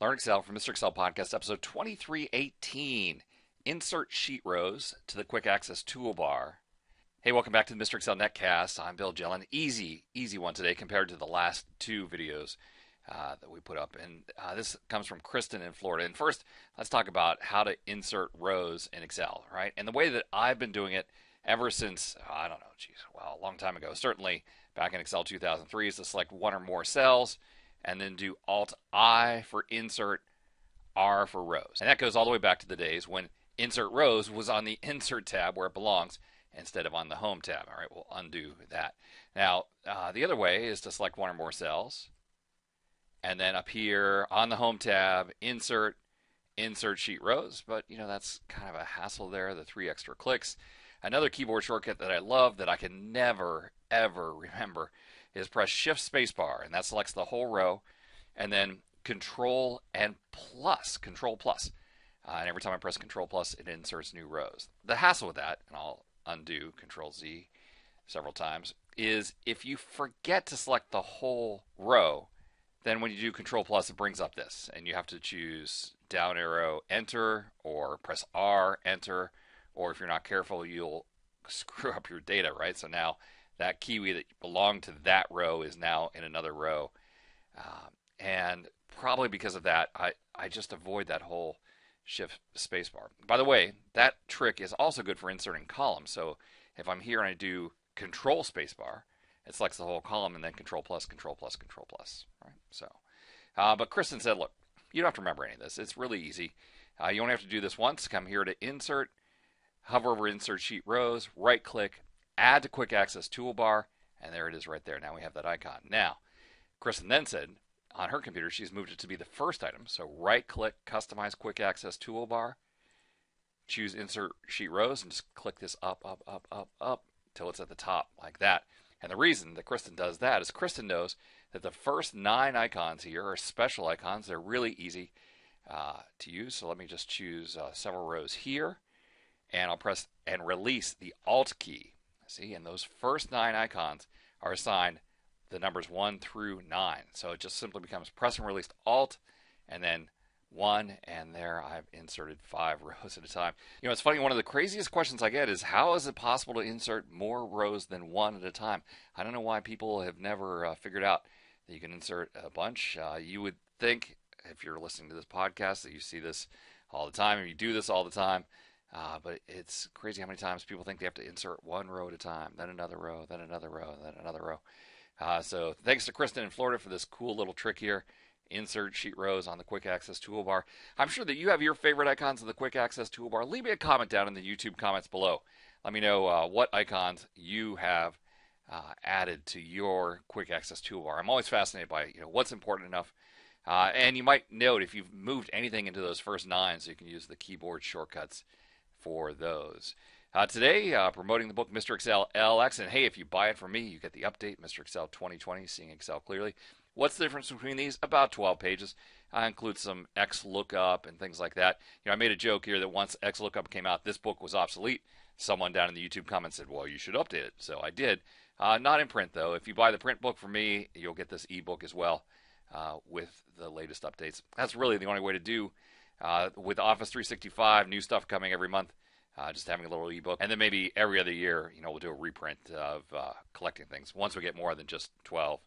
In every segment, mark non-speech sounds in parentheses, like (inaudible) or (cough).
Learn Excel from Mr. Excel Podcast, episode 2318. Insert sheet rows to the quick access toolbar. Hey, welcome back to the Mr. Excel Netcast. I'm Bill Jelen. Easy, easy one today compared to the last two videos uh, that we put up. And uh, this comes from Kristen in Florida. And first, let's talk about how to insert rows in Excel, right? And the way that I've been doing it ever since, I don't know, geez, well, a long time ago, certainly back in Excel 2003, is to select one or more cells and then do Alt I for insert, R for rows. And that goes all the way back to the days when insert rows was on the (laughs) insert tab where it belongs instead of on the home tab. All right, we'll undo that. Now, uh, the other way is to select one or more cells and then up here on the home tab, insert, insert sheet rows. But you know, that's kind of a hassle there, the three extra clicks. Another keyboard shortcut that I love that I can never, ever (laughs) remember is press Shift Spacebar, and that selects the whole row, and then Control and plus, Control plus. Uh, and every time I press Control plus, it inserts new rows. The hassle with that, and I'll undo Control Z several times, is if you forget to select the whole row, then when you do Control plus, it brings up this, and you have to choose down arrow, enter, or press R, enter, or if you're not careful, you'll (laughs) screw up your data, right? So now that kiwi that belonged to that row is now in another row. Um, and probably because of that, I, I just avoid that whole shift spacebar. By the way, that trick is also good for inserting columns. So if I'm here and I do control spacebar, it selects the whole column and then control plus, control plus, control plus. Right? So, uh, but Kristen said, look, you don't have to remember any of this. It's really easy. Uh, you only have to do this once. Come here to insert, hover over insert sheet rows, right click, add to quick access toolbar, and there it is right there. Now we have that icon. Now, Kristen then said on her computer she's moved it to be the first item. So right click, customize quick access toolbar, choose insert sheet rows, and just click this up, up, up, up, up till it's at the top like that. And the reason that Kristen does that is Kristen knows that the first nine icons here are special icons. They're really easy uh, to use. So let me just choose uh, several rows here, and I'll press and release the Alt key See, and those first nine icons are assigned the numbers 1 through 9. So it just simply becomes press and release Alt and then 1, and there I've inserted five (laughs) rows at a time. You know, it's funny, one of the craziest questions I get is how is it possible to insert more rows than one at a time? I don't know why people have never uh, figured out that you can insert a bunch. Uh, you would think, if you're listening to this podcast, that you see this all the time, and you do this all the time. Uh, but it's crazy how many times people think they have to insert one row at a time, then another row, then another row, then another row. Uh, so thanks to Kristen in Florida for this cool little trick here. Insert sheet rows on the quick access toolbar. I'm sure that you have your favorite icons of the quick access toolbar. Leave me a comment down in the YouTube comments below. Let me know uh, what icons you have uh, added to your quick access toolbar. I'm always fascinated by you know what's important enough. Uh, and you might note if you've moved anything into those first nine, so you can use the keyboard shortcuts for those. Uh, today, uh, promoting the book Mr. Excel LX. And hey, if you buy it from me, you get the update Mr. Excel 2020, Seeing Excel Clearly. What's the difference between these? About 12 pages. I include some XLOOKUP and things like that. You know, I made a joke here that once XLOOKUP came out, this book was obsolete. Someone down in the YouTube comments said, well, you should update it. So I did. Uh, not in print, though. If you buy the print book from me, you'll get this ebook as well uh, with the latest updates. That's really the only way to do uh, with Office 365, new stuff coming every month. Uh, just having a little ebook, and then maybe every other year, you know, we'll do a reprint of uh, collecting things. Once we get more than just 12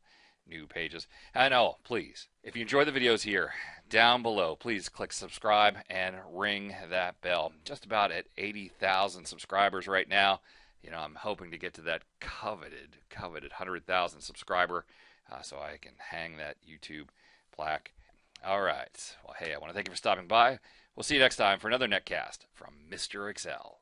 new pages. And oh, please, if you enjoy the videos here, down below, please click subscribe and ring that bell. Just about at 80,000 subscribers right now. You know, I'm hoping to get to that coveted, coveted 100,000 subscriber, uh, so I can hang that YouTube plaque all right. Well, hey, I want to thank you for stopping by. We'll see you next time for another netcast from Mr. Excel.